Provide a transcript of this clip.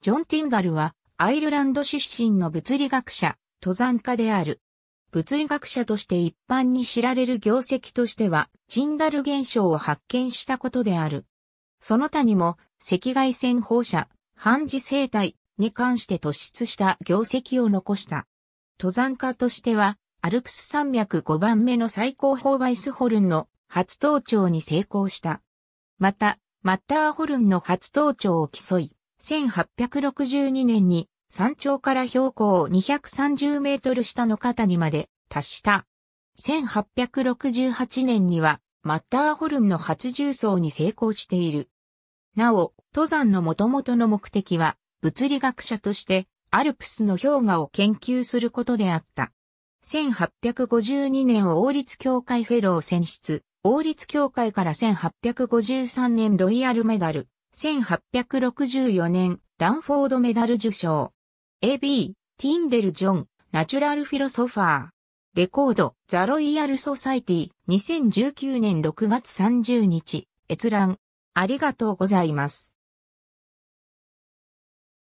ジョン・ティンガルはアイルランド出身の物理学者、登山家である。物理学者として一般に知られる業績としては、チンダル現象を発見したことである。その他にも、赤外線放射、半磁生態に関して突出した業績を残した。登山家としては、アルプス山脈5番目の最高峰バイスホルンの初登頂に成功した。また、マッターホルンの初登頂を競い、1862年に山頂から標高230メートル下の肩にまで達した。1868年にはマッターホルンの初重走に成功している。なお、登山の元々の目的は物理学者としてアルプスの氷河を研究することであった。1852年王立協会フェロー選出、王立協会から1853年ロイヤルメダル、1864年ランフォードメダル受賞。A.B. ティンデル・ジョン、ナチュラルフィロソファー。レコード、ザ・ロイヤル・ソサイティ、2019年6月30日、閲覧。ありがとうございます。